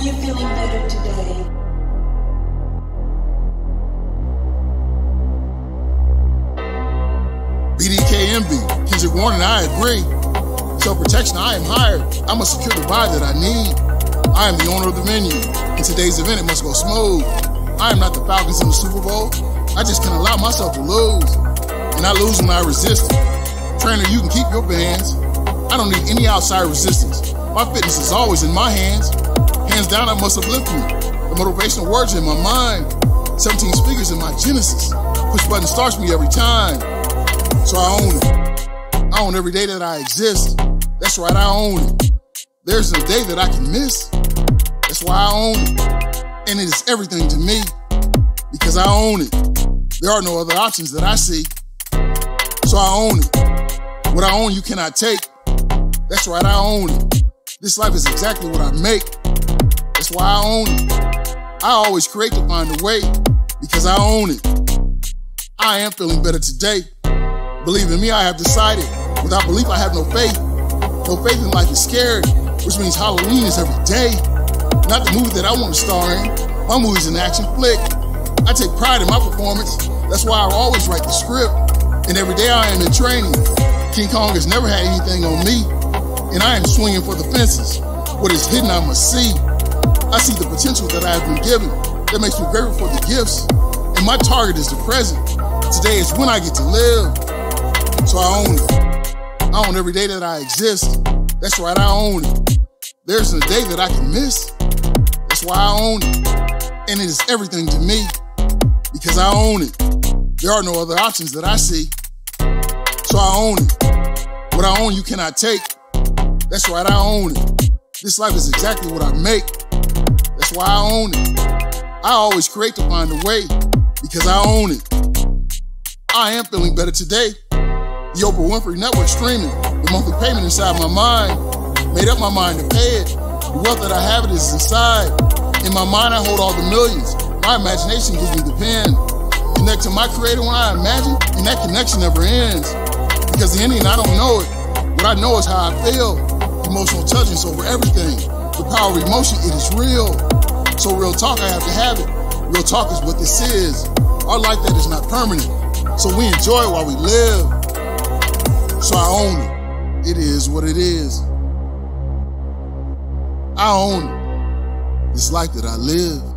feeling better today? BDK Envy, Kendrick Warren, I agree. Self protection, I am hired. I must secure the vibe that I need. I am the owner of the venue. In today's event, it must go smooth. I am not the Falcons in the Super Bowl. I just can't allow myself to lose. And I lose when I resist. Trainer, you can keep your bands. I don't need any outside resistance. My fitness is always in my hands. Hands down, I must uplift me. The motivational words in my mind. 17 speakers in my genesis. Push button starts me every time. So I own it. I own every day that I exist. That's right, I own it. There's no day that I can miss. That's why I own it. And it is everything to me because I own it. There are no other options that I see. So I own it. What I own, you cannot take. That's right, I own it. This life is exactly what I make. That's why I own it. I always create to find a way because I own it. I am feeling better today. Believe in me, I have decided. Without belief, I have no faith. No faith in life is scary, which means Halloween is every day. Not the movie that I want to star in. My movie's an action flick. I take pride in my performance. That's why I always write the script. And every day I am in training. King Kong has never had anything on me. And I am swinging for the fences. What is hidden, I must see. I see the potential that I have been given. That makes me grateful for the gifts. And my target is the present. Today is when I get to live. So I own it. I own every day that I exist. That's right, I own it. There isn't a day that I can miss. That's why I own it. And it is everything to me because I own it. There are no other options that I see. So I own it. What I own, you cannot take. That's right, I own it. This life is exactly what I make. Why I own it. I always create to find a way because I own it. I am feeling better today. The Oprah Winfrey Network streaming, the monthly payment inside my mind. Made up my mind to pay it. The wealth that I have it is inside. In my mind, I hold all the millions. My imagination gives me the pen. Connect to my creator when I imagine, and that connection never ends. Because the ending, I don't know it. What I know is how I feel. Emotional intelligence over everything. The power of emotion, it is real. So real talk, I have to have it. Real talk is what this is. Our life that is not permanent. So we enjoy it while we live. So I own it. It is what it is. I own it. This life that I live.